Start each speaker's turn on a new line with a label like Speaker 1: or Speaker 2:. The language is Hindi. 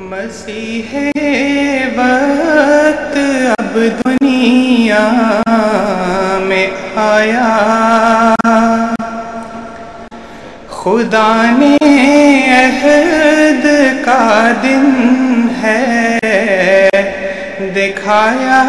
Speaker 1: मसीह वक्त अब दुनिया में आया। खुदा ने अहद का दिन है दिखाया